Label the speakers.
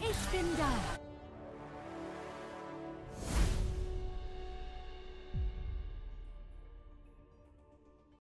Speaker 1: Ich bin da.